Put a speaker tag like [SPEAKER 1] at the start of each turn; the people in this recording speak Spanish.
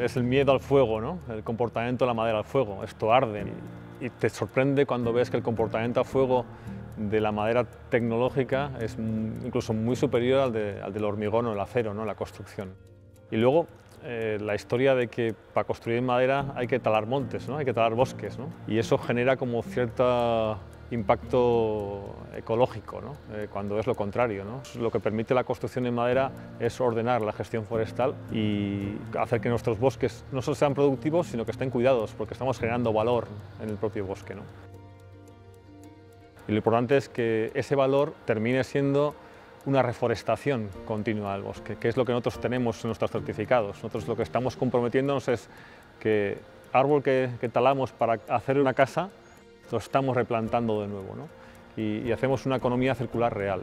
[SPEAKER 1] Es el miedo al fuego, ¿no? el comportamiento de la madera al fuego. Esto arde y te sorprende cuando ves que el comportamiento al fuego de la madera tecnológica es incluso muy superior al, del hormigón o el acero, ¿no? la construcción. Y luego eh, la historia de que para construir madera hay que talar montes, ¿no? hay que talar bosques, ¿no? y eso genera como cierto impacto ecológico. Eh, cuando es lo contrario. Lo que permite la construcción en madera es ordenar la gestión forestal y hacer que nuestros bosques no solo sean productivos, sino que estén cuidados, porque estamos generando valor en el propio bosque. ¿no? Y lo importante es que ese valor termine siendo una reforestación continua del bosque, que es lo que nosotros tenemos en nuestros certificados. Nosotros lo que estamos comprometiéndonos es que árbol que, talamos para hacer una casa, lo estamos replantando de nuevo y, y hacemos una economía circular real.